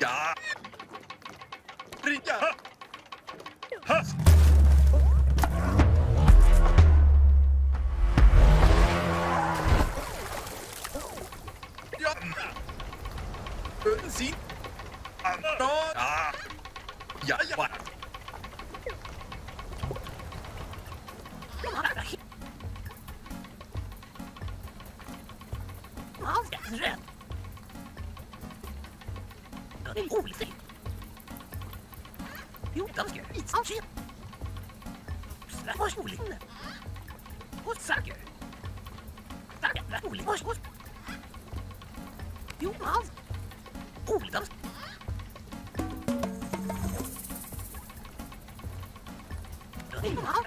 Ja. Ringa. Hast. Det är roligt. Jo, de ska skitsamma. Vad roligt. Och saker. Tackar roligt. Jo, allt. Roligt. Ringar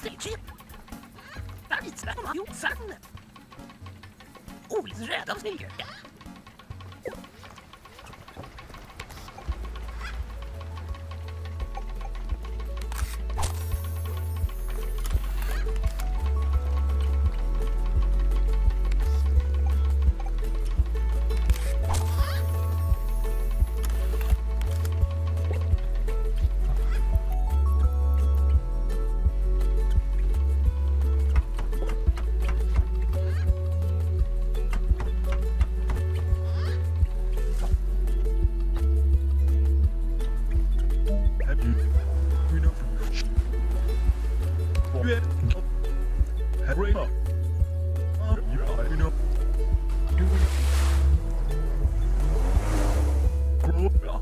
Stryk. Bajs, vad har gjort sann? Olröd av snygg.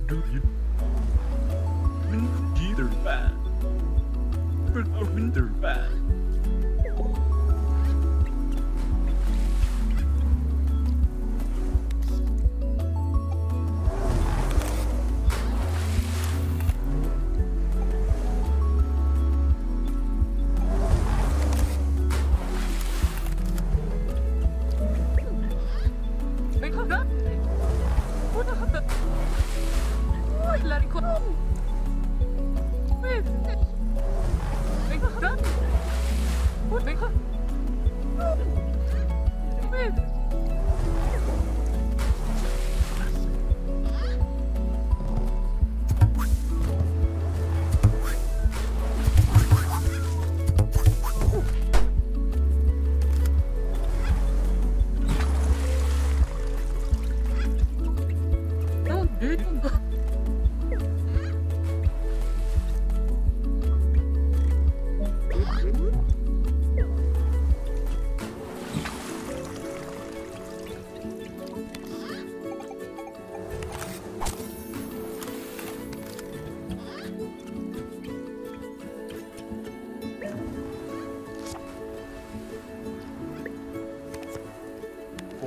Do you...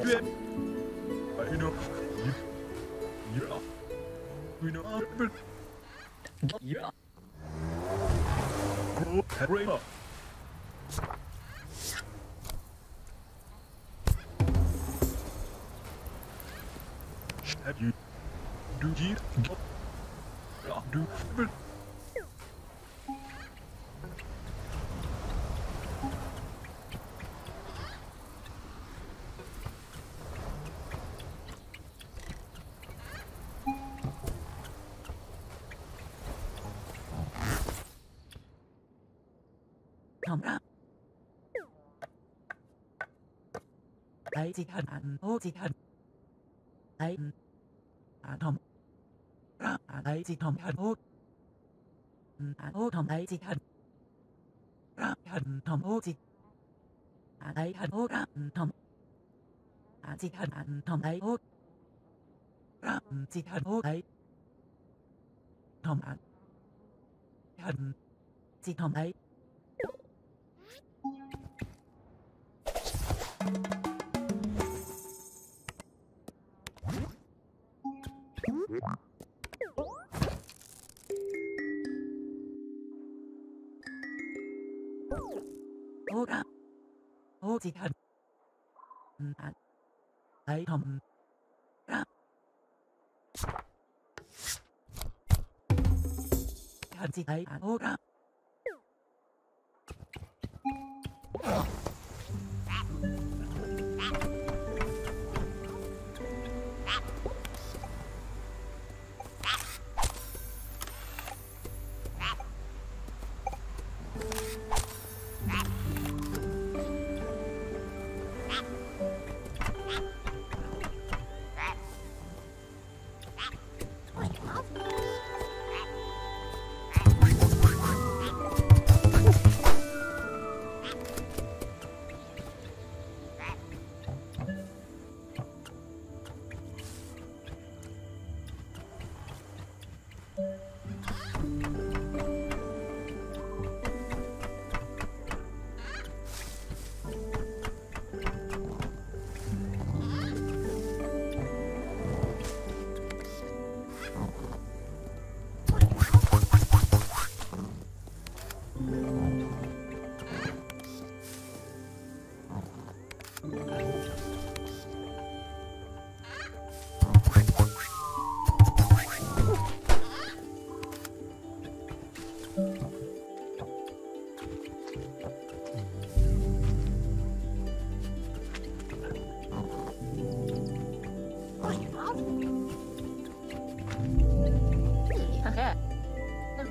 You know... You... You know... You know... 在自恨暗好自恨，在暗同暗喺自同恨好，暗好同喺自恨，暗恨同好自暗喺恨好暗同暗自恨暗同喺好暗自恨好喺同暗恨自同喺。Ô chỉ thấy à ấy thầm ra thần ô ra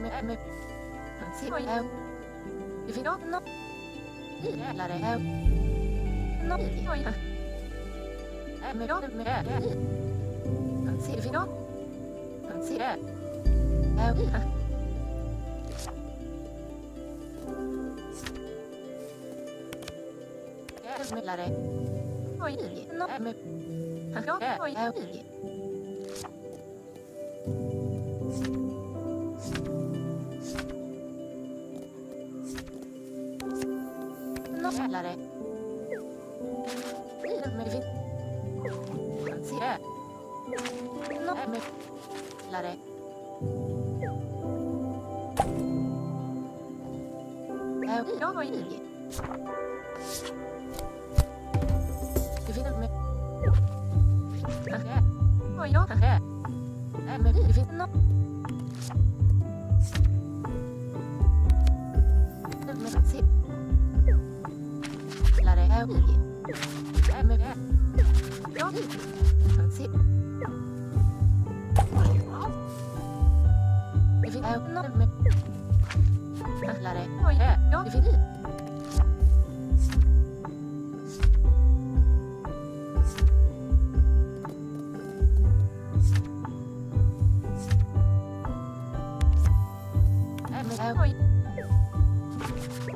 Mẹ mẹ Xin ơi em Vì phía đó nó Là để em. Nó ơi hả Em mẹ. Đó mẹ Xin phía đó Xin em. Em hả Em. Là để No, eh, me. La re. Eh, no, no, io. Che fine me. Eh, oh, io, eh. Eh, me vi. No. Me, sì. La re è un Eh, me è. No. see. If it have not me. Lare. Oh yeah. No, if it is. Oh, yeah.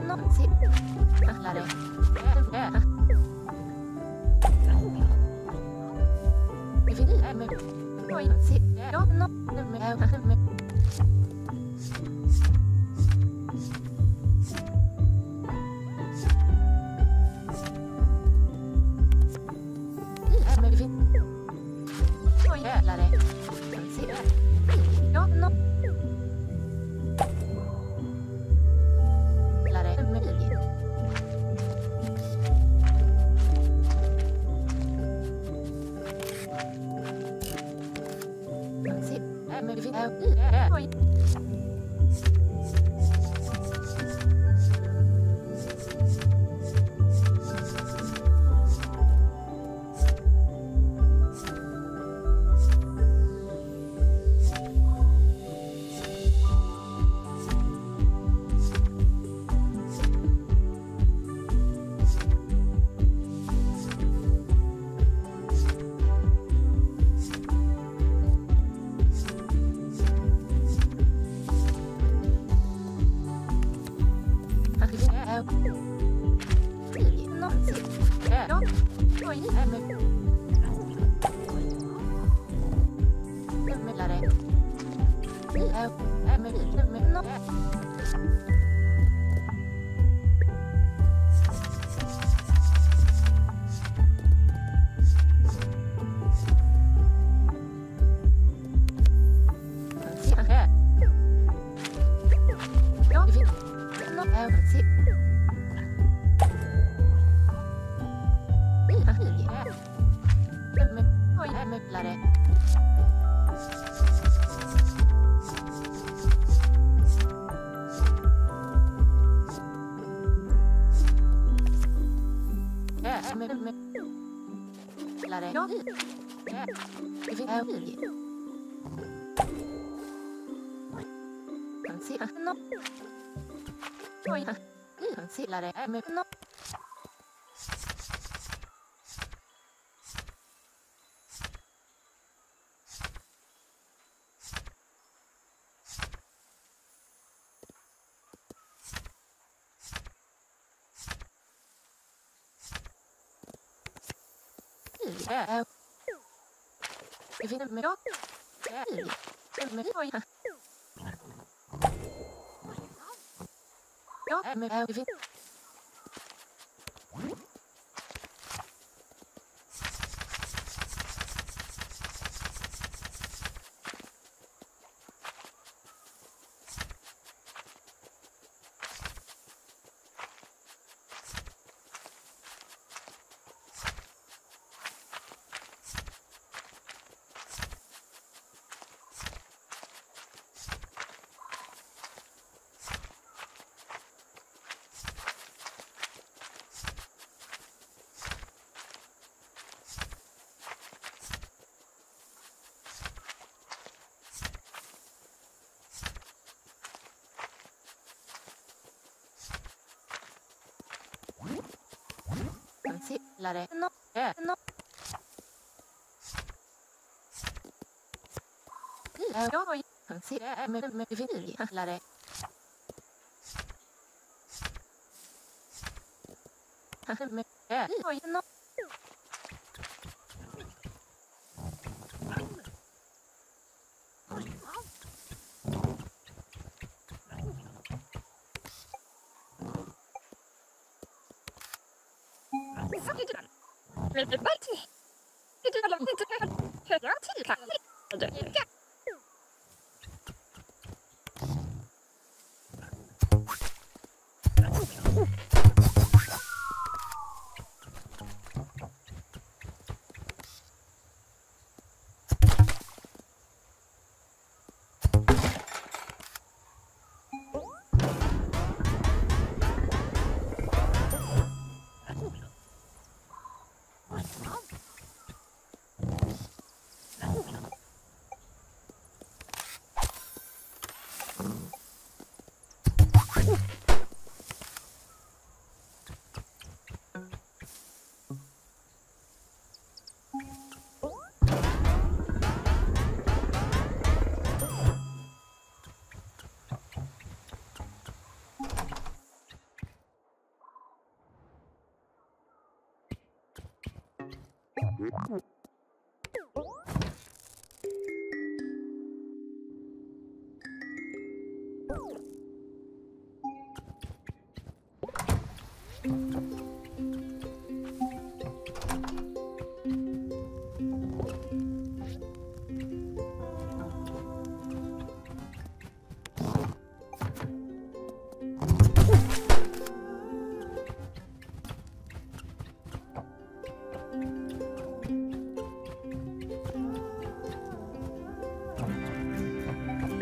No, see. Lare. Yeah, yeah. 1、4の、Nó em chị Đi hả gì em Em Poi, Yeah. If you don't make up, yeah. Don't make it for you. I'm a. lärare no, no. Lärare. Lärare. with the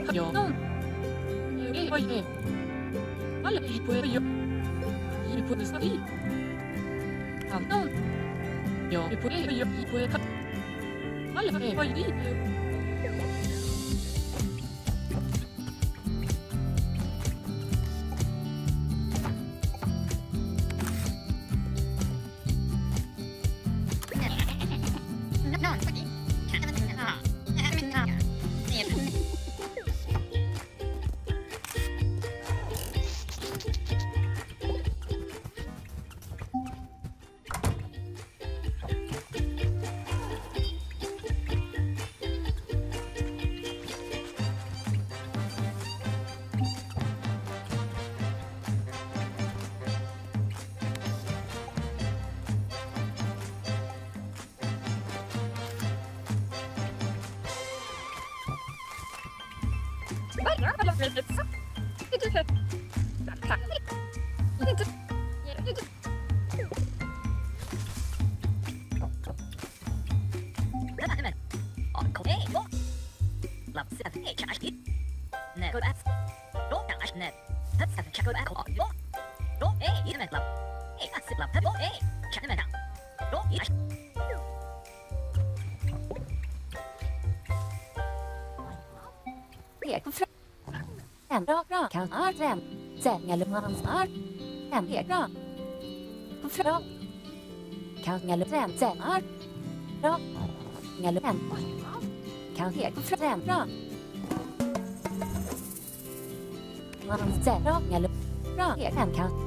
Región. Región. Al pueblo. Y puedes ahí. Cantón. Yo puedo, yo puedo. Al pueblo. Yeah, En bra bra kan arten. Sängelman snar. En hera. Fra. Kangelren sänar. Bra. Kangelren. Kan hera från bra. Man sänar. Bra. Kan